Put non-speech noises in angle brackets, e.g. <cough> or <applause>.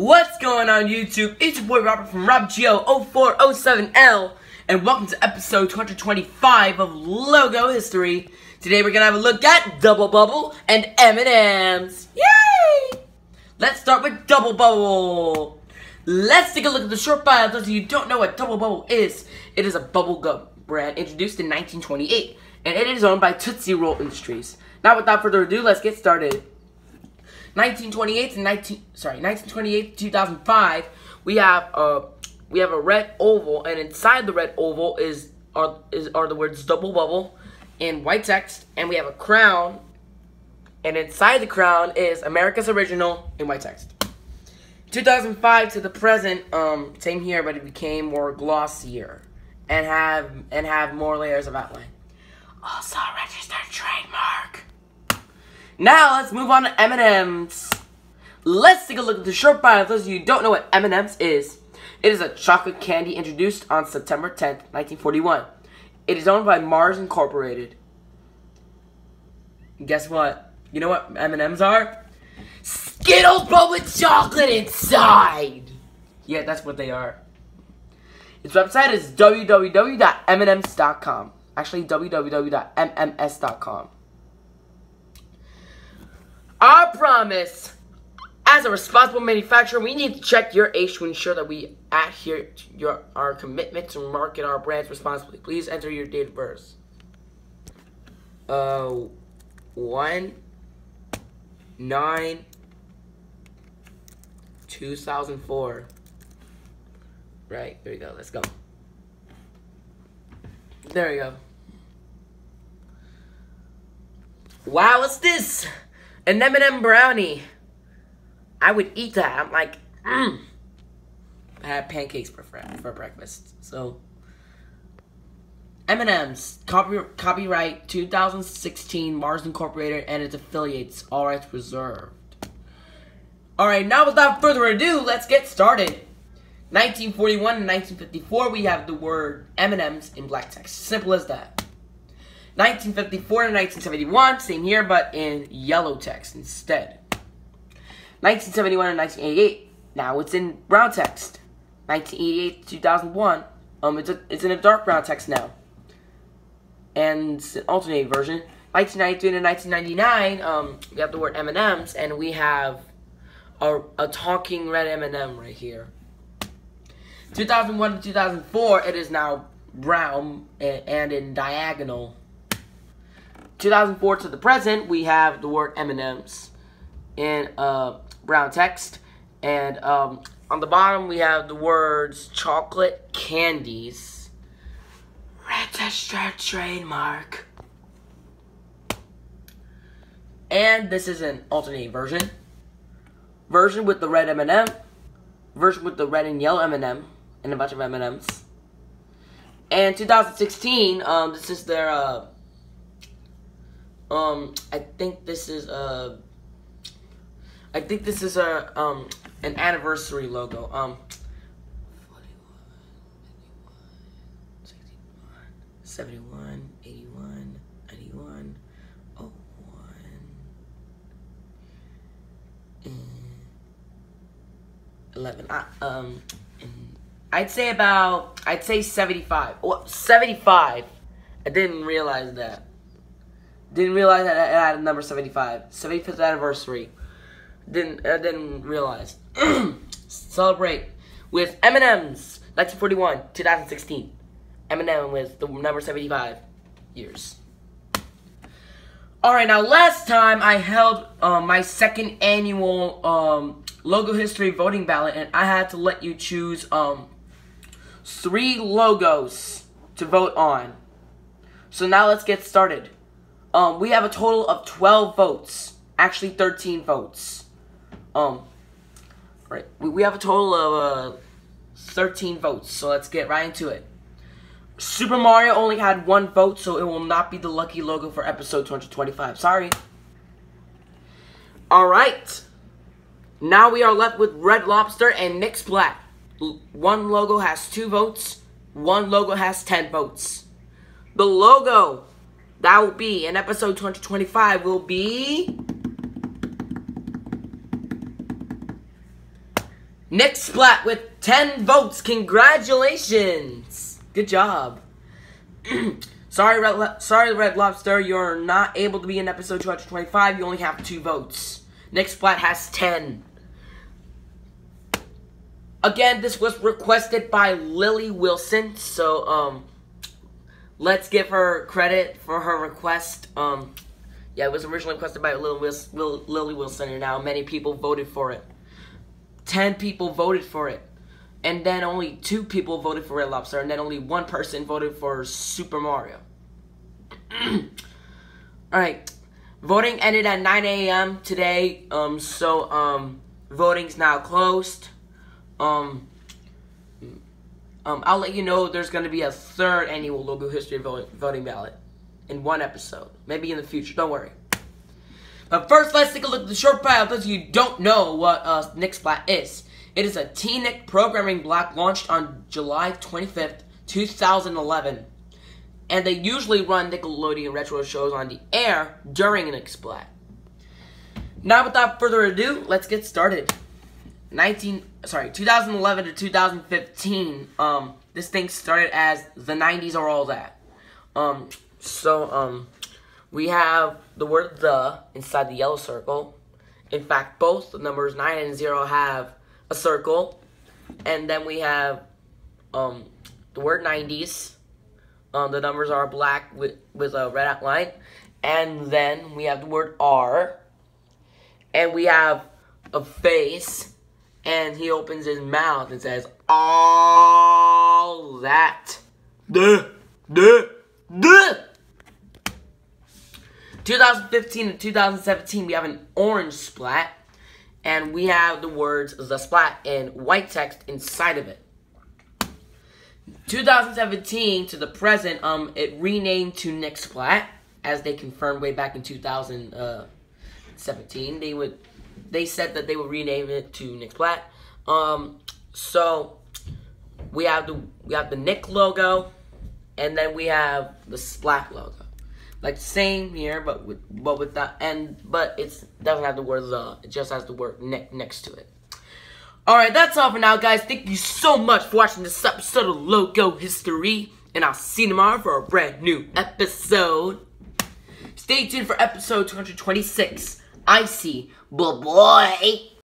What's going on YouTube? It's your boy Robert from RobGeo0407L and welcome to episode 225 of Logo History. Today we're gonna have a look at Dubble Bubble and M&M's. Yay! Let's start with Dubble Bubble. Let's take a look at the short bio. Those of you don't know what Dubble Bubble is, it is a bubble gum brand introduced in 1928 and it is owned by Tootsie Roll Industries. Now without further ado, let's get started. 1928 to 19 sorry 1928 to 2005 we have uh we have a red oval and inside the red oval is are is are the words dubble bubble in white text and we have a crown and inside the crown is America's original in white text. 2005 to the present um same here but it became more glossier and have and have more layers of outline. Also registered trademark now let's move on to M&M's. Let's take a look at the short bio. For those of you who don't know what M&M's is, it is a chocolate candy introduced on September 10th, 1941. It is owned by Mars Incorporated. Guess what? You know what M&M's are? Skittles but with chocolate inside. Yeah, that's what they are. Its website is www.mms.com. Actually, www.mms.com. Our promise. As a responsible manufacturer, we need to check your age to ensure that we adhere to your, our commitment to market our brands responsibly. Please enter your date of birth. Uh, one, nine, 2004. Right, there you go. Let's go. There you go. Wow, what's this? An M&M brownie. I would eat that. I'm like, mm. I had pancakes for for breakfast. So M&M's copy, copyright 2016 Mars Incorporated and its affiliates. All rights reserved. All right, now without further ado, let's get started. 1941 and 1954, we have the word M&M's in black text. Simple as that. 1954 and 1971, same here, but in yellow text instead. 1971 and 1988, now it's in brown text. 1988 2001, um, it's, a, it's in a dark brown text now. And it's an alternating version. 1993 to 1999, um, we have the word M&M's, and we have a, a talking red M&M right here. 2001 to 2004, it is now brown and, and in diagonal 2004 to the present, we have the word M&M's in uh, brown text. And um, on the bottom, we have the words chocolate candies. Registered trademark. And this is an alternating version. Version with the red M&M. Version with the red and yellow M&M. And a bunch of M&M's. And 2016, um, this is their... Uh, um, I think this is a. I think this is a um an anniversary logo. Um. 71, 81, 91, 01, and 11. I, um, I'd say about, I'd say 75. Well, 75. I didn't realize that. Didn't realize that it had number 75. 75th anniversary. Didn't didn't realize. <clears throat> Celebrate with M&M's 1941 2016. M&M with the number 75 years. Alright, now last time I held um, my second annual um, logo history voting ballot and I had to let you choose um, three logos to vote on. So now let's get started. Um, we have a total of 12 votes. Actually, 13 votes. Um, right. We, we have a total of uh, 13 votes. So let's get right into it. Super Mario only had one vote, so it will not be the lucky logo for episode 225. Sorry. Alright. Now we are left with Red Lobster and Nick Splat. One logo has two votes. One logo has 10 votes. The logo that will be in episode 225 will be Nick Splat with 10 votes. Congratulations. Good job. <clears throat> sorry, Red, sorry, Red Lobster. You're not able to be in episode 225. You only have two votes. Nick Splat has 10. Again, this was requested by Lily Wilson. So, um, let's give her credit for her request. Um, yeah, it was originally requested by Lily Wilson, Lily Wilson and now many people voted for it. 10 people voted for it. And then only two people voted for Red Lobster, and then only one person voted for Super Mario. <clears throat> Alright. Voting ended at 9 a.m. today, um, so, um, voting's now closed. Um, um, I'll let you know there's going to be a third annual Logo History voting ballot in one episode. Maybe in the future, don't worry. But first, let's take a look at the short bio. Those of you don't know what uh, is. It is a TeenNick programming block launched on July 25th, 2011. And they usually run Nickelodeon retro shows on the air during Nick Splat. Now, without further ado, let's get started. 19, sorry, 2011 to 2015, um, this thing started as the 90s are all that. Um, so, um, we have the word the inside the yellow circle. In fact, both the numbers 9 and 0 have a circle. And then we have um, the word 90s. Um, the numbers are black with, with a red outline. And then we have the word R. And we have a face. And he opens his mouth and says, All that. Duh, duh, duh. 2015 and 2017, we have an orange splat, and we have the words the splat in white text inside of it. 2017 to the present, um, it renamed to Nick Splat, as they confirmed way back in 2017. They would, they said that they would rename it to Nick Splat. Um, so we have the we have the Nick logo, and then we have the Splat logo like same here, but with but with that and but it doesn't have the word the. It just has the word Nick next to it. Alright, that's all for now, guys. Thank you so much for watching this episode of Logo History. And I'll see you tomorrow for a brand new episode. Stay tuned for episode 226. I see. Bye-bye.